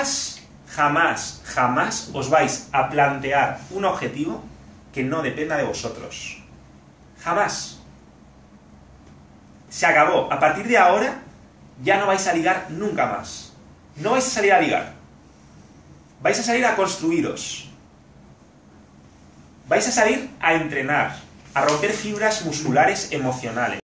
jamás, jamás, jamás os vais a plantear un objetivo que no dependa de vosotros. Jamás. Se acabó. A partir de ahora ya no vais a ligar nunca más. No vais a salir a ligar. Vais a salir a construiros. Vais a salir a entrenar, a romper fibras musculares emocionales.